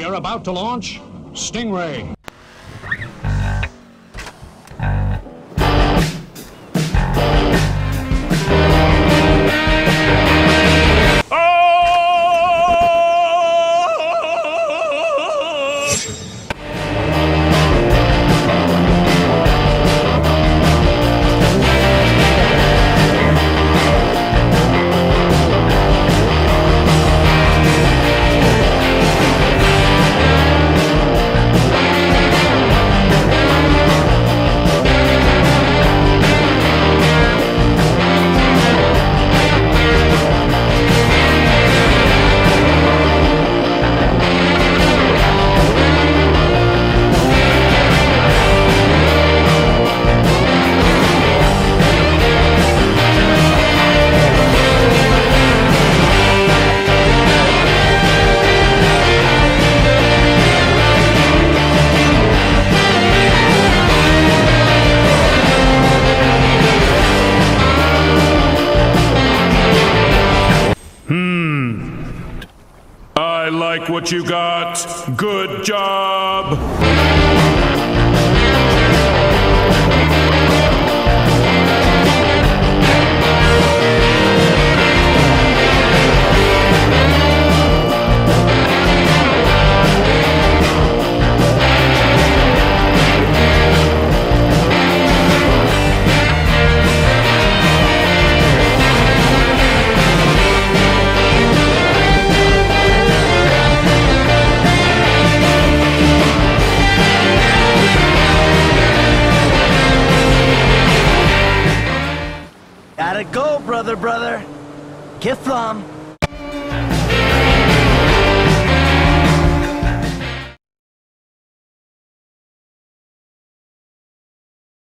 We are about to launch Stingray. Like what you got. Good job. brother, brother. Kiflam.